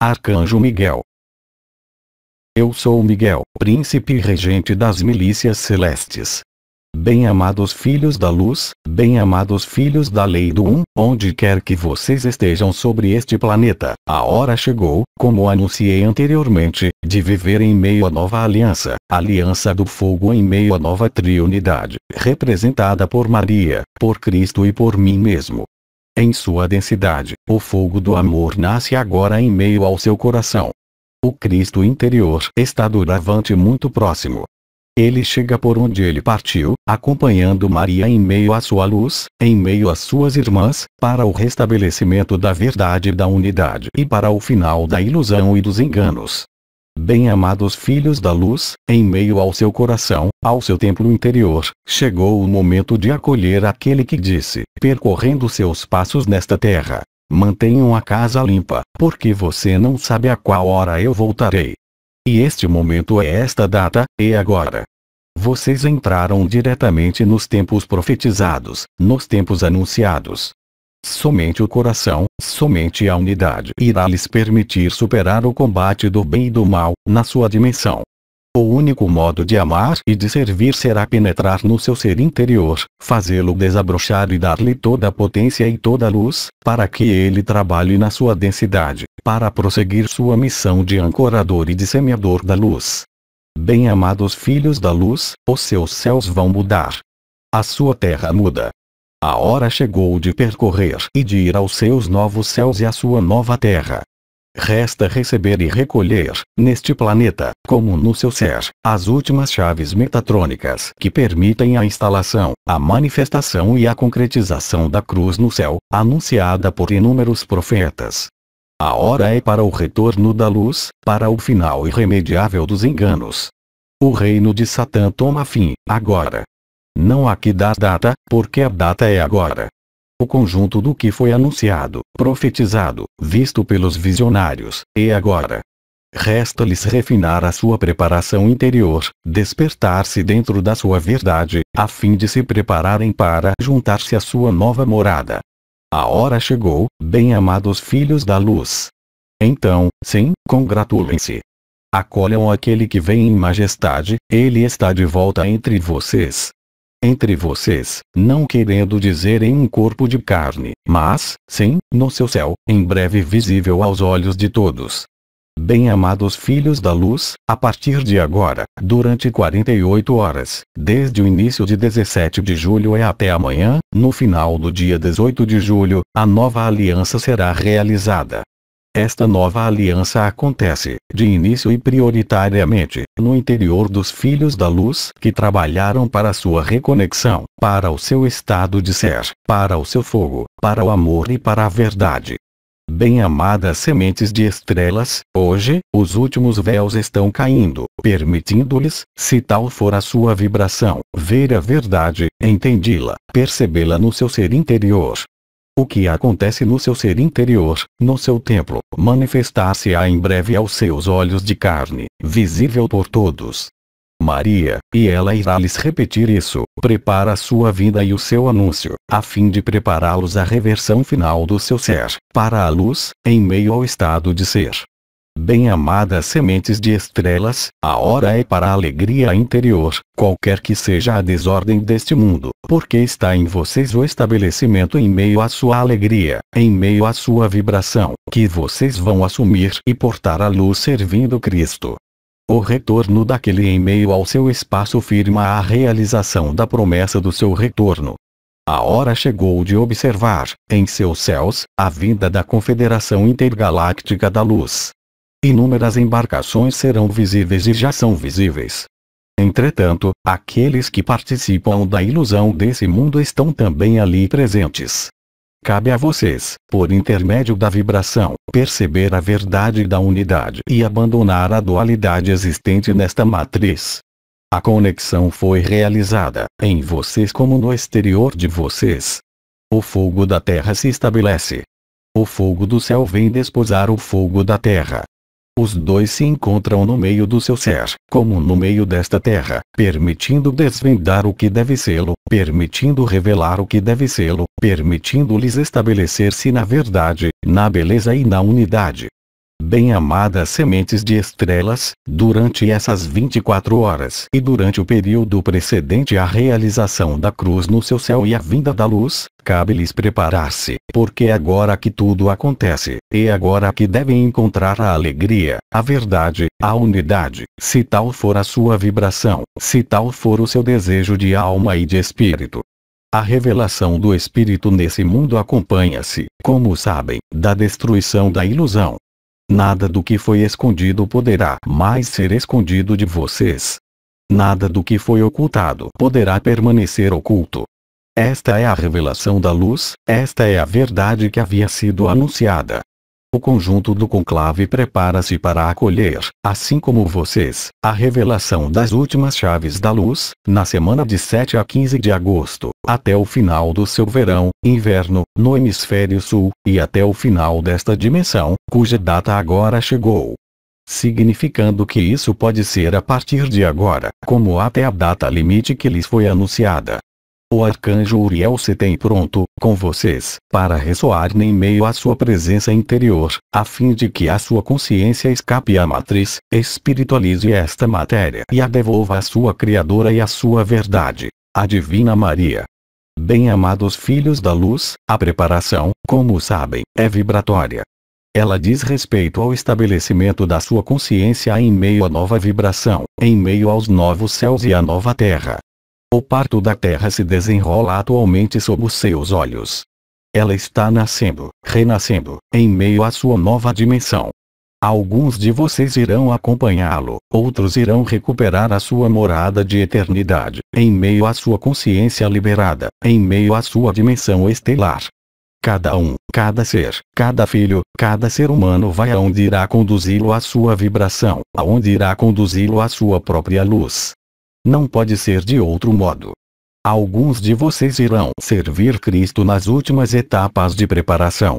Arcanjo Miguel. Eu sou Miguel, príncipe e regente das milícias celestes. Bem-amados filhos da luz, bem-amados filhos da lei do um, onde quer que vocês estejam sobre este planeta, a hora chegou, como anunciei anteriormente, de viver em meio à nova aliança, aliança do fogo em meio à nova triunidade, representada por Maria, por Cristo e por mim mesmo. Em sua densidade, o fogo do amor nasce agora em meio ao seu coração. O Cristo interior está doravante muito próximo, ele chega por onde ele partiu, acompanhando Maria em meio à sua luz, em meio às suas irmãs, para o restabelecimento da verdade e da unidade e para o final da ilusão e dos enganos. Bem-amados filhos da luz, em meio ao seu coração, ao seu templo interior, chegou o momento de acolher aquele que disse, percorrendo seus passos nesta terra. Mantenham a casa limpa, porque você não sabe a qual hora eu voltarei. E este momento é esta data, e agora. Vocês entraram diretamente nos tempos profetizados, nos tempos anunciados. Somente o coração, somente a unidade irá lhes permitir superar o combate do bem e do mal, na sua dimensão. O único modo de amar e de servir será penetrar no seu ser interior, fazê-lo desabrochar e dar-lhe toda a potência e toda a luz, para que ele trabalhe na sua densidade, para prosseguir sua missão de ancorador e de semeador da luz. Bem-amados filhos da luz, os seus céus vão mudar. A sua terra muda. A hora chegou de percorrer e de ir aos seus novos céus e à sua nova terra. Resta receber e recolher, neste planeta, como no seu ser, as últimas chaves metatrônicas que permitem a instalação, a manifestação e a concretização da cruz no céu, anunciada por inúmeros profetas. A hora é para o retorno da luz, para o final irremediável dos enganos. O reino de Satã toma fim, agora. Não há que dar data, porque a data é agora o conjunto do que foi anunciado, profetizado, visto pelos visionários, e agora. Resta-lhes refinar a sua preparação interior, despertar-se dentro da sua verdade, a fim de se prepararem para juntar-se à sua nova morada. A hora chegou, bem-amados filhos da luz. Então, sim, congratulem-se. Acolham aquele que vem em majestade, ele está de volta entre vocês entre vocês, não querendo dizer em um corpo de carne, mas, sim, no seu céu, em breve visível aos olhos de todos. Bem-amados filhos da luz, a partir de agora, durante 48 horas, desde o início de 17 de julho e até amanhã, no final do dia 18 de julho, a nova aliança será realizada. Esta nova aliança acontece, de início e prioritariamente, no interior dos filhos da luz que trabalharam para sua reconexão, para o seu estado de ser, para o seu fogo, para o amor e para a verdade. Bem-amadas sementes de estrelas, hoje, os últimos véus estão caindo, permitindo-lhes, se tal for a sua vibração, ver a verdade, entendi-la, percebê-la no seu ser interior, o que acontece no seu ser interior, no seu templo, manifestar-se-á em breve aos seus olhos de carne, visível por todos. Maria, e ela irá lhes repetir isso, prepara a sua vida e o seu anúncio, a fim de prepará-los à reversão final do seu ser, para a luz, em meio ao estado de ser. Bem-amadas sementes de estrelas, a hora é para a alegria interior, qualquer que seja a desordem deste mundo, porque está em vocês o estabelecimento em meio à sua alegria, em meio à sua vibração, que vocês vão assumir e portar a luz servindo Cristo. O retorno daquele em meio ao seu espaço firma a realização da promessa do seu retorno. A hora chegou de observar, em seus céus, a vinda da Confederação Intergaláctica da Luz. Inúmeras embarcações serão visíveis e já são visíveis. Entretanto, aqueles que participam da ilusão desse mundo estão também ali presentes. Cabe a vocês, por intermédio da vibração, perceber a verdade da unidade e abandonar a dualidade existente nesta matriz. A conexão foi realizada, em vocês como no exterior de vocês. O fogo da terra se estabelece. O fogo do céu vem desposar o fogo da terra, os dois se encontram no meio do seu ser, como no meio desta terra, permitindo desvendar o que deve sê-lo, permitindo revelar o que deve sê-lo, permitindo-lhes estabelecer-se na verdade, na beleza e na unidade. Bem-amadas sementes de estrelas, durante essas 24 horas e durante o período precedente à realização da cruz no seu céu e a vinda da luz, cabe-lhes preparar-se, porque é agora que tudo acontece, e agora que devem encontrar a alegria, a verdade, a unidade, se tal for a sua vibração, se tal for o seu desejo de alma e de espírito. A revelação do Espírito nesse mundo acompanha-se, como sabem, da destruição da ilusão, Nada do que foi escondido poderá mais ser escondido de vocês. Nada do que foi ocultado poderá permanecer oculto. Esta é a revelação da luz, esta é a verdade que havia sido anunciada. O conjunto do conclave prepara-se para acolher, assim como vocês, a revelação das últimas chaves da luz, na semana de 7 a 15 de agosto, até o final do seu verão, inverno, no hemisfério sul, e até o final desta dimensão, cuja data agora chegou. Significando que isso pode ser a partir de agora, como até a data limite que lhes foi anunciada. O arcanjo Uriel se tem pronto, com vocês, para ressoar em meio à sua presença interior, a fim de que a sua consciência escape à matriz, espiritualize esta matéria e a devolva à sua Criadora e à sua verdade, a Divina Maria. Bem-amados filhos da luz, a preparação, como sabem, é vibratória. Ela diz respeito ao estabelecimento da sua consciência em meio à nova vibração, em meio aos novos céus e à nova terra, o parto da Terra se desenrola atualmente sob os seus olhos. Ela está nascendo, renascendo, em meio à sua nova dimensão. Alguns de vocês irão acompanhá-lo, outros irão recuperar a sua morada de eternidade, em meio à sua consciência liberada, em meio à sua dimensão estelar. Cada um, cada ser, cada filho, cada ser humano vai aonde irá conduzi-lo à sua vibração, aonde irá conduzi-lo à sua própria luz. Não pode ser de outro modo. Alguns de vocês irão servir Cristo nas últimas etapas de preparação.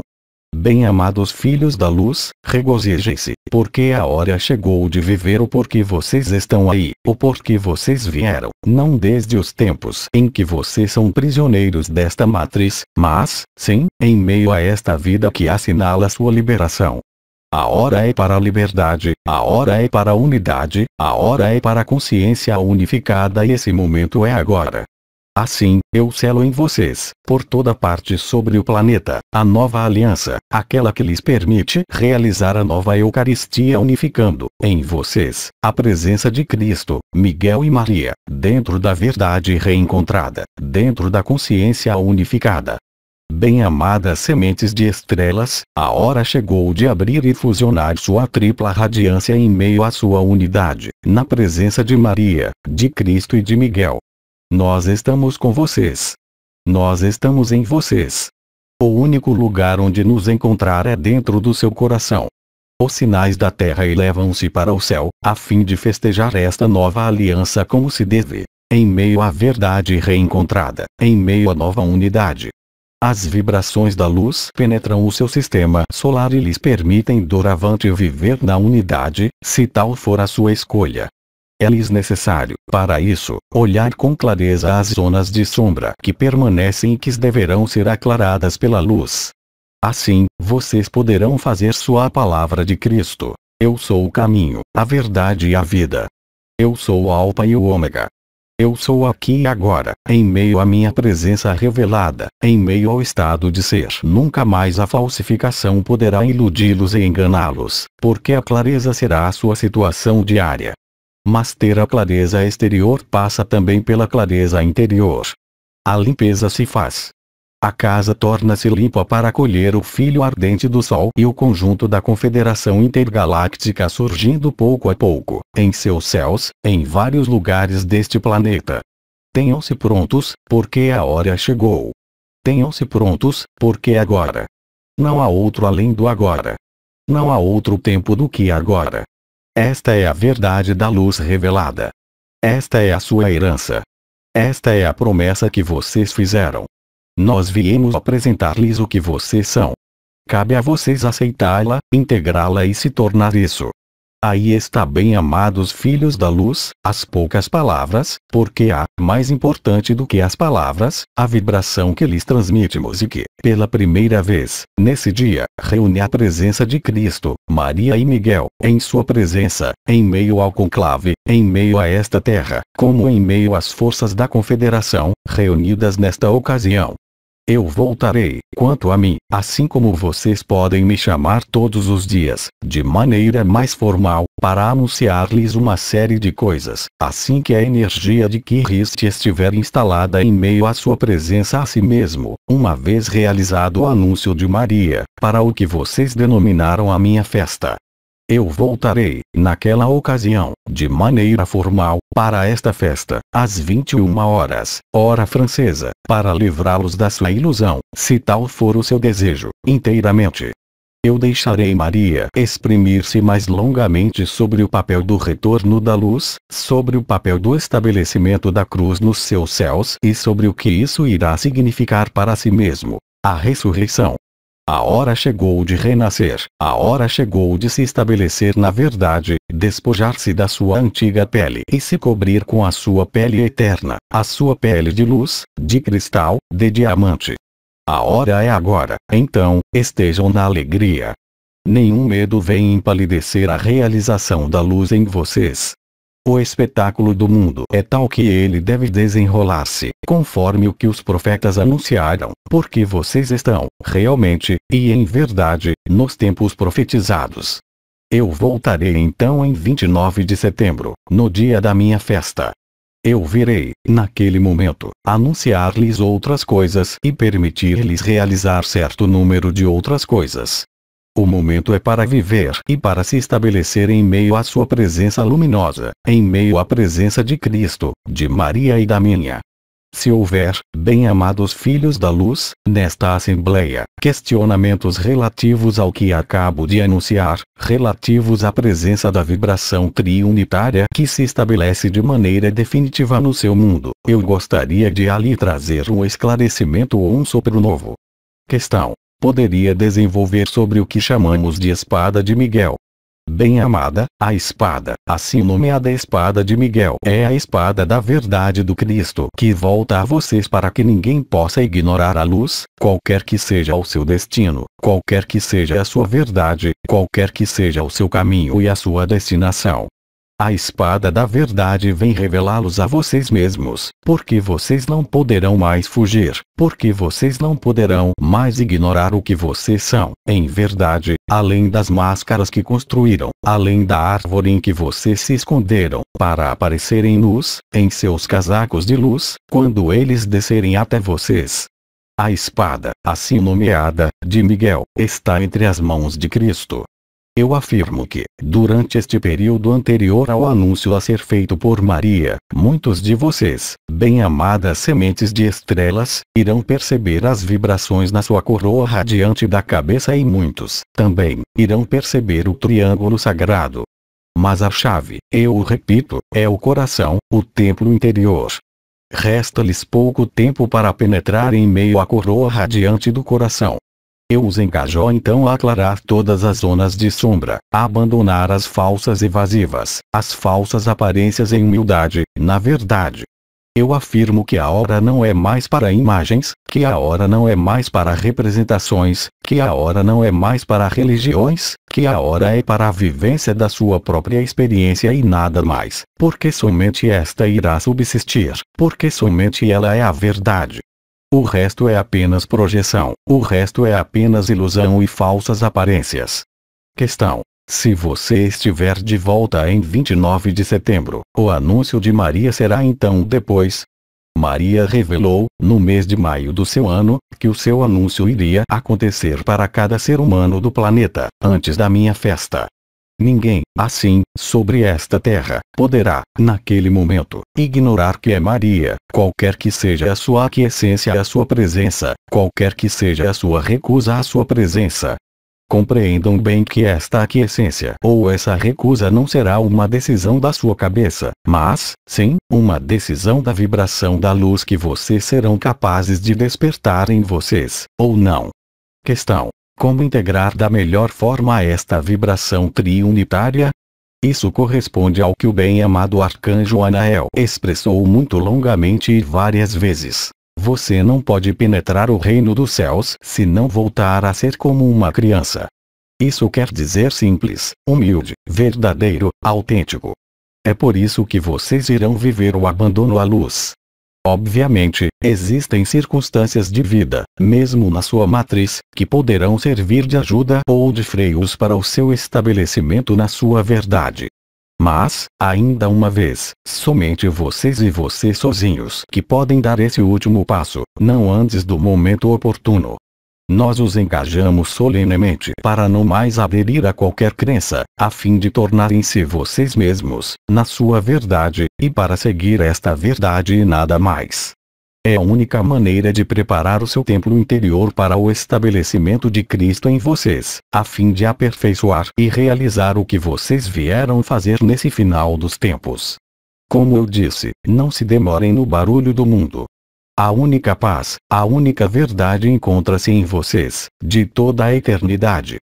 Bem-amados filhos da luz, regozijem-se, porque a hora chegou de viver o porquê vocês estão aí, o porquê vocês vieram, não desde os tempos em que vocês são prisioneiros desta matriz, mas, sim, em meio a esta vida que assinala sua liberação. A hora é para a liberdade, a hora é para a unidade, a hora é para a consciência unificada e esse momento é agora. Assim, eu selo em vocês, por toda parte sobre o planeta, a nova aliança, aquela que lhes permite realizar a nova Eucaristia unificando, em vocês, a presença de Cristo, Miguel e Maria, dentro da verdade reencontrada, dentro da consciência unificada, Bem-amadas sementes de estrelas, a hora chegou de abrir e fusionar sua tripla radiância em meio à sua unidade, na presença de Maria, de Cristo e de Miguel. Nós estamos com vocês. Nós estamos em vocês. O único lugar onde nos encontrar é dentro do seu coração. Os sinais da terra elevam-se para o céu, a fim de festejar esta nova aliança como se deve. Em meio à verdade reencontrada, em meio à nova unidade, as vibrações da luz penetram o seu sistema solar e lhes permitem doravante viver na unidade, se tal for a sua escolha. É-lhes necessário, para isso, olhar com clareza as zonas de sombra que permanecem e que deverão ser aclaradas pela luz. Assim, vocês poderão fazer sua palavra de Cristo. Eu sou o caminho, a verdade e a vida. Eu sou o Alfa e o Ômega, eu sou aqui e agora, em meio à minha presença revelada, em meio ao estado de ser. Nunca mais a falsificação poderá iludi-los e enganá-los, porque a clareza será a sua situação diária. Mas ter a clareza exterior passa também pela clareza interior. A limpeza se faz, a casa torna-se limpa para acolher o filho ardente do Sol e o conjunto da Confederação Intergaláctica surgindo pouco a pouco, em seus céus, em vários lugares deste planeta. Tenham-se prontos, porque a hora chegou. Tenham-se prontos, porque agora. Não há outro além do agora. Não há outro tempo do que agora. Esta é a verdade da luz revelada. Esta é a sua herança. Esta é a promessa que vocês fizeram. Nós viemos apresentar-lhes o que vocês são. Cabe a vocês aceitá-la, integrá-la e se tornar isso. Aí está bem amados filhos da luz, as poucas palavras, porque há, mais importante do que as palavras, a vibração que lhes transmitimos e que, pela primeira vez, nesse dia, reúne a presença de Cristo, Maria e Miguel, em sua presença, em meio ao conclave, em meio a esta terra, como em meio às forças da confederação, reunidas nesta ocasião. Eu voltarei, quanto a mim, assim como vocês podem me chamar todos os dias, de maneira mais formal, para anunciar-lhes uma série de coisas, assim que a energia de Kirist estiver instalada em meio à sua presença a si mesmo, uma vez realizado o anúncio de Maria, para o que vocês denominaram a minha festa. Eu voltarei, naquela ocasião, de maneira formal, para esta festa, às 21 horas, hora francesa, para livrá-los da sua ilusão, se tal for o seu desejo, inteiramente. Eu deixarei Maria exprimir-se mais longamente sobre o papel do retorno da luz, sobre o papel do estabelecimento da cruz nos seus céus e sobre o que isso irá significar para si mesmo. A ressurreição, a hora chegou de renascer, a hora chegou de se estabelecer na verdade, despojar-se da sua antiga pele e se cobrir com a sua pele eterna, a sua pele de luz, de cristal, de diamante. A hora é agora, então, estejam na alegria. Nenhum medo vem empalidecer a realização da luz em vocês. O espetáculo do mundo é tal que ele deve desenrolar-se, conforme o que os profetas anunciaram, porque vocês estão, realmente, e em verdade, nos tempos profetizados. Eu voltarei então em 29 de setembro, no dia da minha festa. Eu virei, naquele momento, anunciar-lhes outras coisas e permitir-lhes realizar certo número de outras coisas. O momento é para viver e para se estabelecer em meio à sua presença luminosa, em meio à presença de Cristo, de Maria e da minha. Se houver, bem-amados filhos da luz, nesta Assembleia, questionamentos relativos ao que acabo de anunciar, relativos à presença da vibração triunitária que se estabelece de maneira definitiva no seu mundo, eu gostaria de ali trazer um esclarecimento ou um sopro novo. Questão: poderia desenvolver sobre o que chamamos de espada de Miguel. Bem amada, a espada, assim nomeada espada de Miguel, é a espada da verdade do Cristo que volta a vocês para que ninguém possa ignorar a luz, qualquer que seja o seu destino, qualquer que seja a sua verdade, qualquer que seja o seu caminho e a sua destinação. A espada da verdade vem revelá-los a vocês mesmos, porque vocês não poderão mais fugir, porque vocês não poderão mais ignorar o que vocês são, em verdade, além das máscaras que construíram, além da árvore em que vocês se esconderam, para aparecerem nus, em seus casacos de luz, quando eles descerem até vocês. A espada, assim nomeada, de Miguel, está entre as mãos de Cristo, eu afirmo que, durante este período anterior ao anúncio a ser feito por Maria, muitos de vocês, bem-amadas sementes de estrelas, irão perceber as vibrações na sua coroa radiante da cabeça e muitos, também, irão perceber o triângulo sagrado. Mas a chave, eu o repito, é o coração, o templo interior. Resta-lhes pouco tempo para penetrar em meio à coroa radiante do coração, eu os engajou então a aclarar todas as zonas de sombra, a abandonar as falsas evasivas, as falsas aparências em humildade, na verdade. Eu afirmo que a hora não é mais para imagens, que a hora não é mais para representações, que a hora não é mais para religiões, que a hora é para a vivência da sua própria experiência e nada mais, porque somente esta irá subsistir, porque somente ela é a verdade. O resto é apenas projeção, o resto é apenas ilusão e falsas aparências. Questão: Se você estiver de volta em 29 de setembro, o anúncio de Maria será então depois. Maria revelou, no mês de maio do seu ano, que o seu anúncio iria acontecer para cada ser humano do planeta, antes da minha festa. Ninguém, assim, sobre esta terra, poderá, naquele momento, ignorar que é Maria, qualquer que seja a sua aquiescência à sua presença, qualquer que seja a sua recusa à sua presença. Compreendam bem que esta aquiescência ou essa recusa não será uma decisão da sua cabeça, mas, sim, uma decisão da vibração da luz que vocês serão capazes de despertar em vocês, ou não. Questão: como integrar da melhor forma esta vibração triunitária? Isso corresponde ao que o bem-amado arcanjo Anael expressou muito longamente e várias vezes. Você não pode penetrar o reino dos céus se não voltar a ser como uma criança. Isso quer dizer simples, humilde, verdadeiro, autêntico. É por isso que vocês irão viver o abandono à luz. Obviamente, existem circunstâncias de vida, mesmo na sua matriz, que poderão servir de ajuda ou de freios para o seu estabelecimento na sua verdade. Mas, ainda uma vez, somente vocês e você sozinhos que podem dar esse último passo, não antes do momento oportuno. Nós os engajamos solenemente para não mais aderir a qualquer crença, a fim de tornarem-se vocês mesmos, na sua verdade, e para seguir esta verdade e nada mais. É a única maneira de preparar o seu templo interior para o estabelecimento de Cristo em vocês, a fim de aperfeiçoar e realizar o que vocês vieram fazer nesse final dos tempos. Como eu disse, não se demorem no barulho do mundo, a única paz, a única verdade encontra-se em vocês, de toda a eternidade.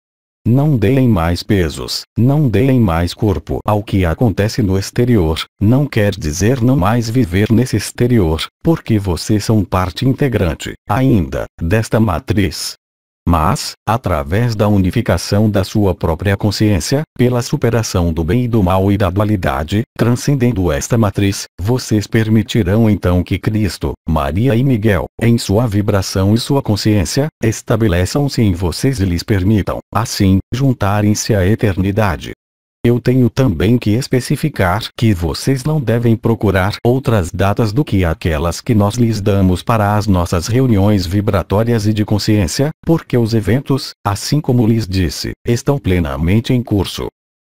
Não deem mais pesos, não deem mais corpo ao que acontece no exterior, não quer dizer não mais viver nesse exterior, porque vocês são parte integrante, ainda, desta matriz. Mas, através da unificação da sua própria consciência, pela superação do bem e do mal e da dualidade, transcendendo esta matriz, vocês permitirão então que Cristo, Maria e Miguel, em sua vibração e sua consciência, estabeleçam-se em vocês e lhes permitam, assim, juntarem-se à eternidade. Eu tenho também que especificar que vocês não devem procurar outras datas do que aquelas que nós lhes damos para as nossas reuniões vibratórias e de consciência, porque os eventos, assim como lhes disse, estão plenamente em curso.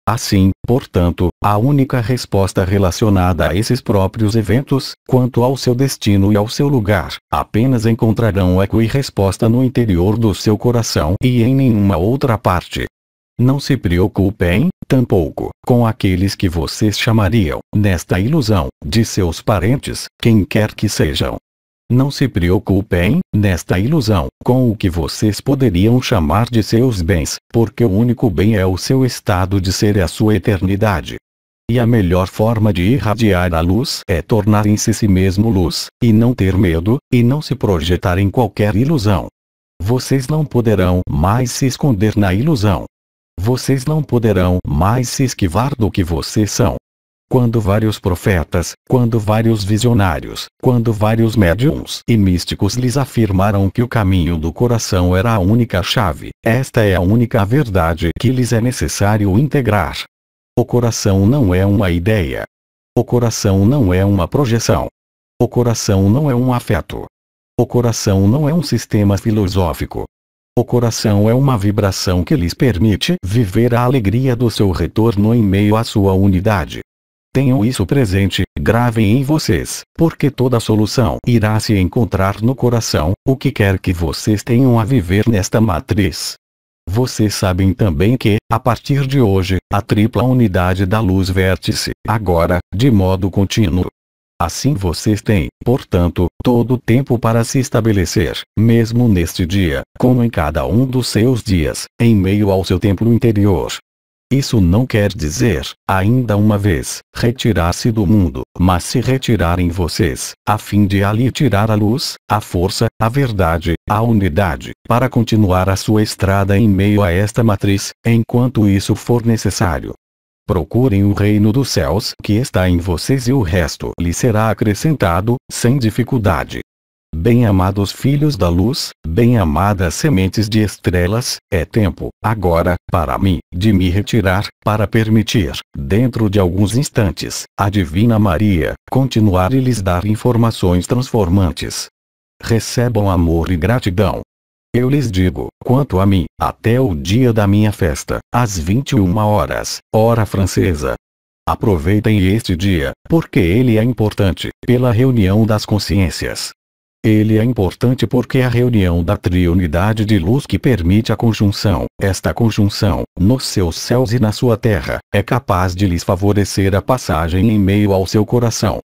Assim, portanto, a única resposta relacionada a esses próprios eventos, quanto ao seu destino e ao seu lugar, apenas encontrarão eco e resposta no interior do seu coração e em nenhuma outra parte. Não se preocupem, tampouco, com aqueles que vocês chamariam, nesta ilusão, de seus parentes, quem quer que sejam. Não se preocupem, nesta ilusão, com o que vocês poderiam chamar de seus bens, porque o único bem é o seu estado de ser e a sua eternidade. E a melhor forma de irradiar a luz é tornarem-se si mesmo luz, e não ter medo, e não se projetar em qualquer ilusão. Vocês não poderão mais se esconder na ilusão, vocês não poderão mais se esquivar do que vocês são. Quando vários profetas, quando vários visionários, quando vários médiums e místicos lhes afirmaram que o caminho do coração era a única chave, esta é a única verdade que lhes é necessário integrar. O coração não é uma ideia. O coração não é uma projeção. O coração não é um afeto. O coração não é um sistema filosófico. O coração é uma vibração que lhes permite viver a alegria do seu retorno em meio à sua unidade. Tenham isso presente, gravem em vocês, porque toda solução irá se encontrar no coração, o que quer que vocês tenham a viver nesta matriz. Vocês sabem também que, a partir de hoje, a tripla unidade da luz vértice, agora, de modo contínuo, Assim vocês têm, portanto, todo o tempo para se estabelecer, mesmo neste dia, como em cada um dos seus dias, em meio ao seu templo interior. Isso não quer dizer, ainda uma vez, retirar-se do mundo, mas se retirar em vocês, a fim de ali tirar a luz, a força, a verdade, a unidade, para continuar a sua estrada em meio a esta matriz, enquanto isso for necessário. Procurem o reino dos céus que está em vocês e o resto lhe será acrescentado, sem dificuldade. Bem-amados filhos da luz, bem-amadas sementes de estrelas, é tempo, agora, para mim, de me retirar, para permitir, dentro de alguns instantes, a Divina Maria, continuar e lhes dar informações transformantes. Recebam amor e gratidão, eu lhes digo, quanto a mim, até o dia da minha festa, às 21 horas, hora francesa. Aproveitem este dia, porque ele é importante, pela reunião das consciências. Ele é importante porque a reunião da triunidade de luz que permite a conjunção, esta conjunção, nos seus céus e na sua terra, é capaz de lhes favorecer a passagem em meio ao seu coração,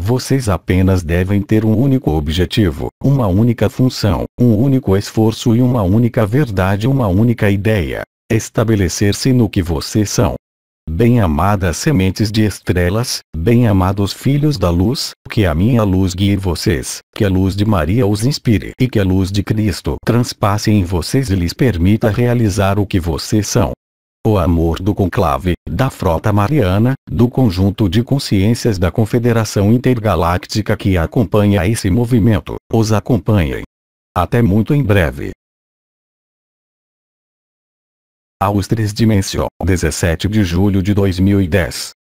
vocês apenas devem ter um único objetivo, uma única função, um único esforço e uma única verdade, uma única ideia. Estabelecer-se no que vocês são. Bem-amadas sementes de estrelas, bem-amados filhos da luz, que a minha luz guie vocês, que a luz de Maria os inspire e que a luz de Cristo transpasse em vocês e lhes permita realizar o que vocês são. O amor do conclave, da frota mariana, do conjunto de consciências da Confederação Intergaláctica que acompanha esse movimento, os acompanhem. Até muito em breve. Aos Três Dimensão, 17 de julho de 2010